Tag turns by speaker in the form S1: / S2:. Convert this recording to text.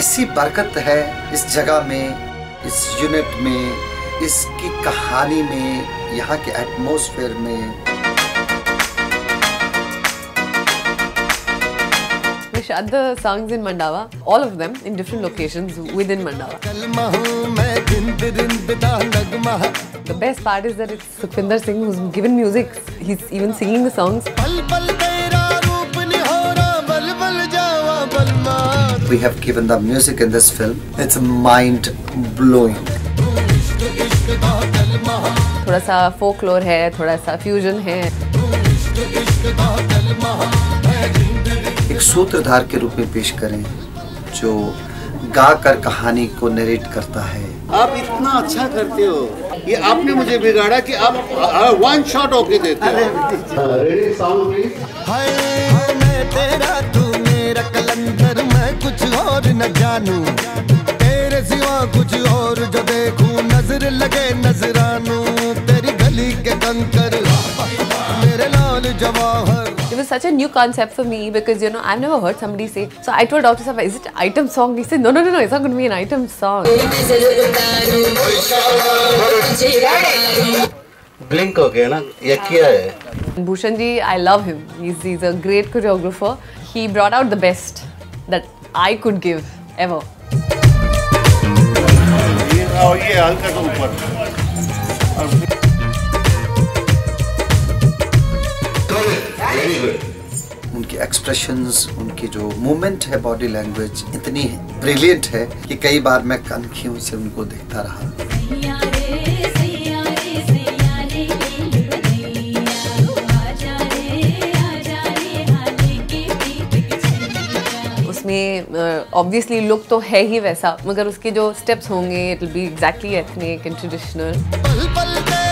S1: ऐसी बरकत है इस जगह में इस यूनिट में इसकी कहानी में यहाँ के एटमोसफेयर में
S2: We shot the songs in Mandava, all of them in different locations within Mandava. The best part is that it's Sukhvinder Singh who's given music. He's even singing the songs.
S1: We have given the music in this film. It's mind blowing.
S2: थोड़ा सा folklore है, थोड़ा सा fusion है.
S1: एक सूत्रधार के रूप में पेश करें जो गा कर कहानी को नरेट करता है
S3: आप इतना अच्छा करते हो ये आपने मुझे बिगाड़ा कि आप वन शॉट होके देते हो रेडी साउंड प्लीज़
S4: हाय मैं तेरा तू और न जानू तेरे सिवा कुछ और जो देखूँ नज़र लगे नजरानू तेरी गली के कंकर मेरे लाल Jawahar
S2: It was such a new concept for me because you know I've never heard somebody say. So I told Dr. Safa, is it item song? He said, no, no, no, no, it's not going to be an item song.
S3: Blink हो गया ना ये क्या है
S2: Bhushan ji, I love him. He's, he's a great choreographer. He brought out the best that I could give ever.
S1: उनके expressions उनकी जो movement है बॉडी लैंग्वेज इतनी ब्रिलियंट है कि कई बार मैं कनखियों से उनको देखता रहा
S2: उसमें ऑब्वियसली लुक तो है ही वैसा, मगर उसके जो स्टेप्स होंगे it will be exactly ethnic and traditional